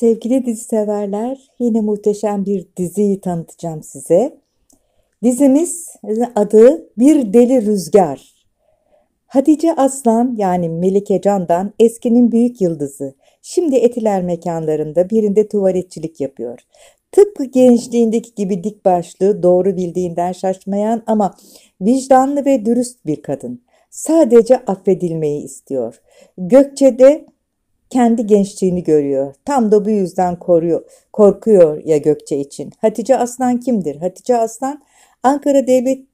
Sevgili dizi severler, yine muhteşem bir diziyi tanıtacağım size. Dizimiz adı Bir Deli Rüzgar. Hatice Aslan yani Melike Can'dan eskinin büyük yıldızı. Şimdi Etiler mekanlarında birinde tuvaletçilik yapıyor. Tıpkı gençliğindeki gibi dik başlı, doğru bildiğinden şaşmayan ama vicdanlı ve dürüst bir kadın. Sadece affedilmeyi istiyor. Gökçe'de kendi gençliğini görüyor. Tam da bu yüzden koruyor, korkuyor ya Gökçe için. Hatice Aslan kimdir? Hatice Aslan Ankara Devlet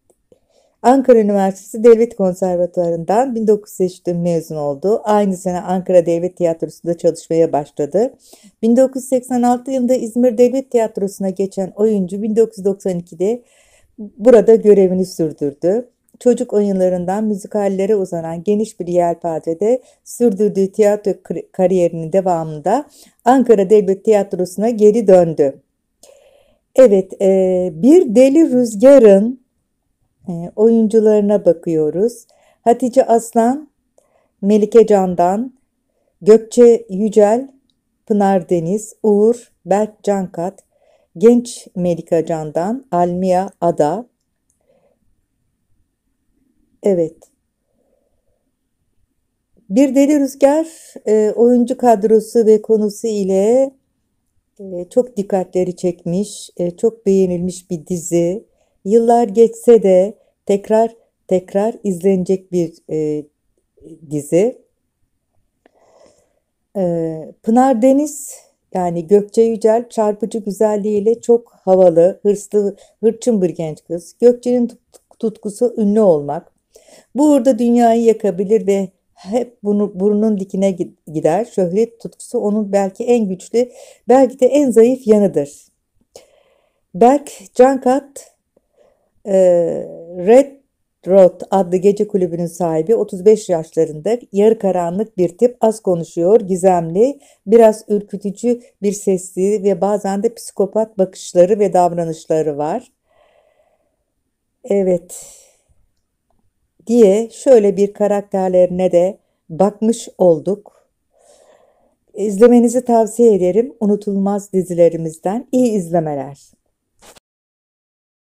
Ankara Üniversitesi Devlet Konservatuvarı'ndan 1983'te mezun oldu. Aynı sene Ankara Devlet Tiyatrosu'nda çalışmaya başladı. 1986 yılında İzmir Devlet Tiyatrosu'na geçen oyuncu 1992'de burada görevini sürdürdü çocuk oyunlarından müzikallere uzanan geniş bir yelpazede sürdürdüğü tiyatro kariyerinin devamında Ankara Devlet Tiyatrosu'na geri döndü. Evet, e, bir Deli Rüzgar'ın e, oyuncularına bakıyoruz. Hatice Aslan, Melike Candan, Gökçe Yücel, Pınar Deniz, Uğur, Berk Cankat, Genç Melika Candan, Almia Ada, Evet. Bir Deli Rüzgar e, oyuncu kadrosu ve konusu ile e, çok dikkatleri çekmiş, e, çok beğenilmiş bir dizi. Yıllar geçse de tekrar tekrar izlenecek bir dizi. Pınar Deniz yani Gökçe Yücel çarpıcı güzelliğiyle çok havalı, hırslı, hırçın bir genç kız. Gökçe'nin tutkusu ünlü olmak. Bu uğurda dünyayı yakabilir ve hep bunu burnun dikine gider. Şöhret tutkusu onun belki en güçlü, belki de en zayıf yanıdır. Berk Cankat e, Red Road adlı gece kulübünün sahibi 35 yaşlarında yarı karanlık bir tip az konuşuyor, gizemli, biraz ürkütücü bir sesli ve bazen de psikopat bakışları ve davranışları var. Evet, diye şöyle bir karakterlerine de bakmış olduk. İzlemenizi tavsiye ederim. Unutulmaz dizilerimizden iyi izlemeler.